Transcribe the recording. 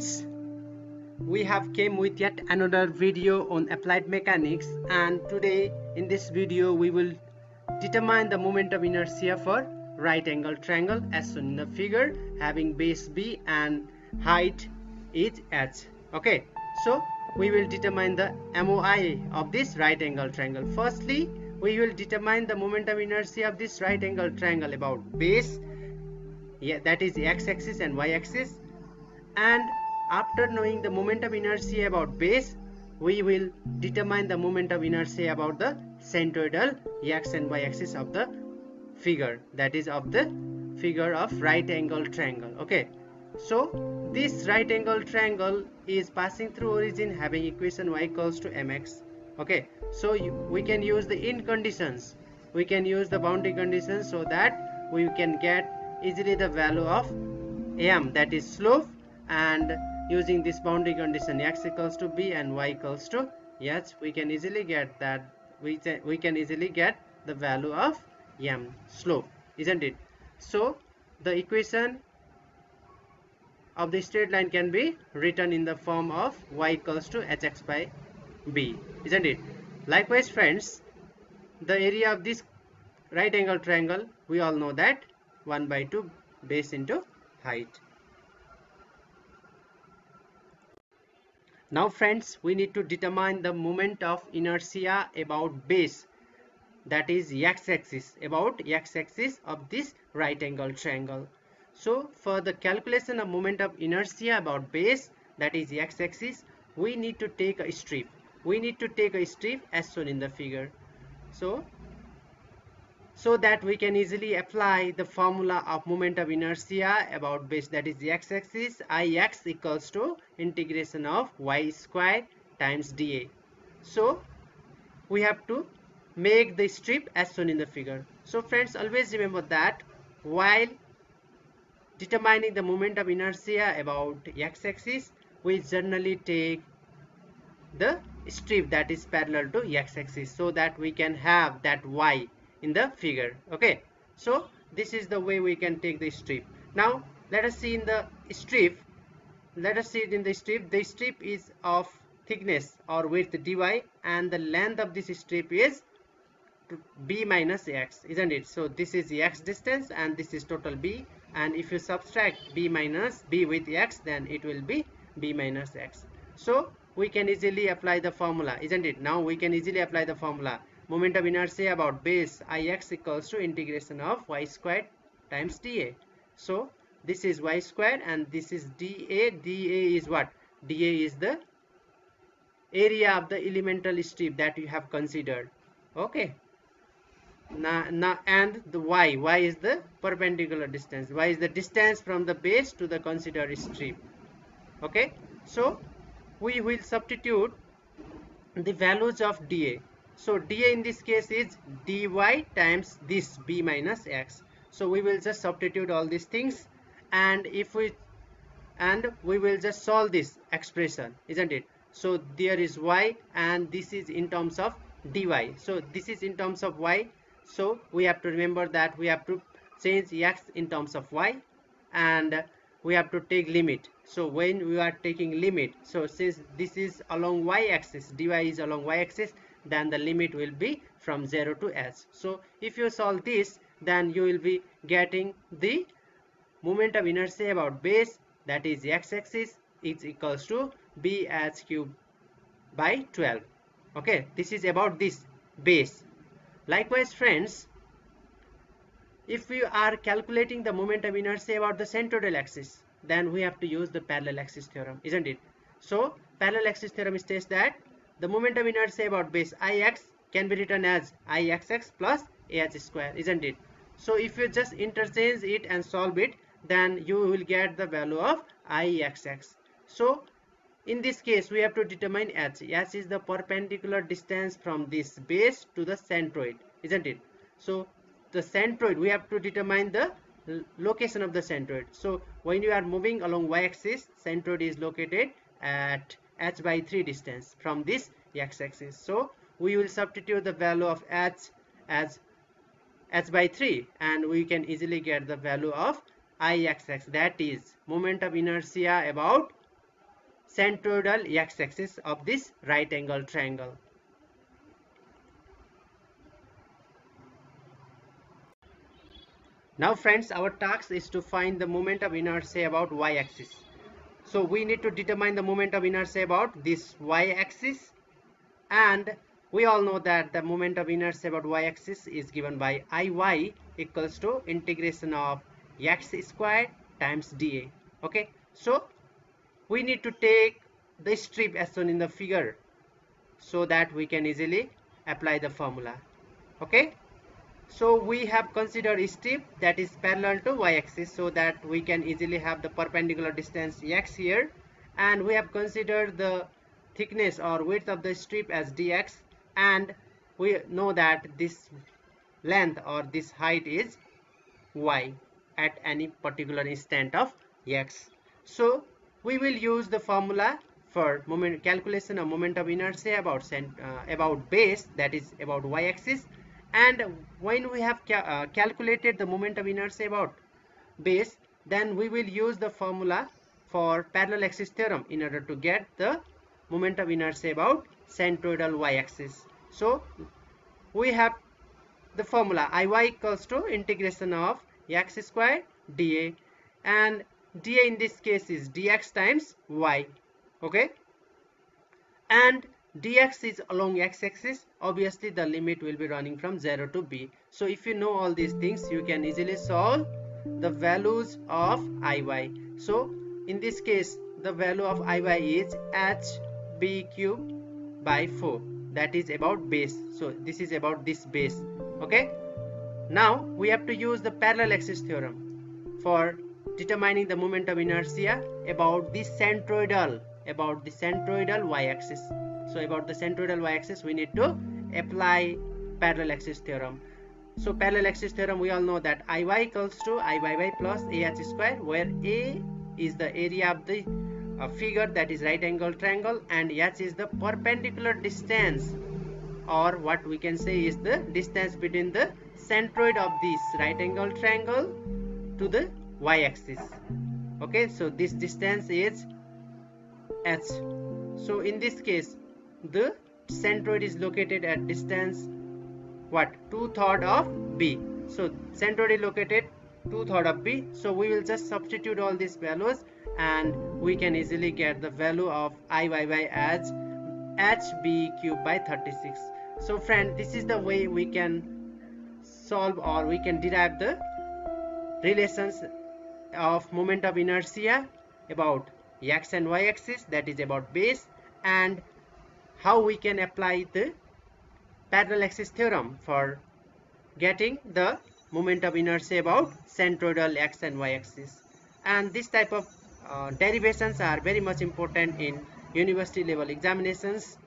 friends we have came with yet another video on applied mechanics and today in this video we will determine the moment of inertia for right angle triangle as shown in the figure having base b and height is h. Okay. So we will determine the MOI of this right angle triangle. Firstly we will determine the moment of inertia of this right angle triangle about base. Yeah, that is x-axis and y-axis and after knowing the moment of inertia about base we will determine the moment of inertia about the centroidal x and y axis of the figure that is of the figure of right angle triangle okay? So this right angle triangle is passing through origin having equation y equals to mx okay? So you, we can use the in conditions. We can use the boundary conditions so that we can get easily the value of m that is slope and using this boundary condition x equals to b and y equals to yes we can easily get that we, we can easily get the value of m slope isn't it so the equation of the straight line can be written in the form of y equals to hx by b isn't it likewise friends the area of this right angle triangle we all know that 1 by 2 base into height. Now friends, we need to determine the moment of inertia about base that is x-axis about x-axis of this right angle triangle. So for the calculation of moment of inertia about base that is x-axis we need to take a strip. We need to take a strip as shown in the figure. So so that we can easily apply the formula of moment of inertia about base that is the x-axis ix equals to integration of y square times dA. So we have to make the strip as shown in the figure. So friends always remember that while determining the moment of inertia about x-axis we generally take the strip that is parallel to x-axis so that we can have that y in the figure okay? So this is the way we can take the strip. Now let us see in the strip. Let us see it in the strip. The strip is of thickness or width dy and the length of this strip is b minus x isn't it? So this is the x distance and this is total b. And if you subtract b minus b with x then it will be b minus x. So we can easily apply the formula isn't it? Now we can easily apply the formula moment of inertia about base ix equals to integration of y squared times dA. So this is y squared and this is dA. dA is what? dA is the area of the elemental strip that you have considered. Okay. Now, now and the y. y is the perpendicular distance. y is the distance from the base to the considered strip. Okay. So we will substitute the values of dA so dA in this case is dy times this b minus x. So we will just substitute all these things. And if we and we will just solve this expression isn't it? So there is y and this is in terms of dy so this is in terms of y. So we have to remember that we have to change x in terms of y. And we have to take limit. So when we are taking limit so since this is along y axis dy is along y axis then the limit will be from 0 to s so if you solve this then you will be getting the moment of inertia about base that is x-axis is equals to b h cube by 12 okay this is about this base. Likewise friends if we are calculating the moment of inertia about the centroidal axis then we have to use the parallel axis theorem isn't it? So parallel axis theorem states that the moment of inertia about base ix can be written as ixx plus ah square isn't it? So if you just interchange it and solve it then you will get the value of ixx. So in this case we have to determine h. H is the perpendicular distance from this base to the centroid isn't it? So the centroid. We have to determine the location of the centroid. So when you are moving along y-axis centroid is located at h by 3 distance from this x-axis. So we will substitute the value of h as h by 3 and we can easily get the value of ixx that is moment of inertia about centroidal x-axis of this right angle triangle. Now friends, our task is to find the moment of inertia about y-axis. So we need to determine the moment of inertia about this y-axis and we all know that the moment of inertia about y-axis is given by Iy equals to integration of x squared times dA. Okay, so we need to take the strip as shown in the figure so that we can easily apply the formula. Okay, so we have considered strip that is parallel to y-axis so that we can easily have the perpendicular distance x here. And we have considered the thickness or width of the strip as dx. And we know that this length or this height is y at any particular instant of x. So we will use the formula for moment calculation of moment of inertia about uh, about base that is about y-axis and when we have ca uh, calculated the moment of inertia about base then we will use the formula for parallel axis theorem in order to get the moment of inertia about centroidal y-axis so we have the formula iy equals to integration of x square dA and dA in this case is dx times y okay? And dx is along x-axis obviously the limit will be running from 0 to b. So if you know all these things you can easily solve the values of iy so in this case the value of iy is h b cube by 4 that is about base. So this is about this base. Okay? Now we have to use the parallel axis theorem for determining the moment of inertia about the centroidal about the centroidal y-axis so about the centroidal y-axis we need to apply parallel axis theorem. So parallel axis theorem we all know that iy equals to iyy plus ah square where a is the area of the uh, figure that is right angle triangle and h is the perpendicular distance. Or what we can say is the distance between the centroid of this right angle triangle to the y-axis. Okay so this distance is h. So in this case the centroid is located at distance what? Two-third of b. So centroid is located two-third of b. So we will just substitute all these values and we can easily get the value of iyy as hb cube by 36 so friend this is the way we can solve or we can derive the relations of moment of inertia about x and y axis that is about base and how we can apply the parallel axis theorem for getting the moment of inertia about centroidal x and y axis. And this type of uh, derivations are very much important in university level examinations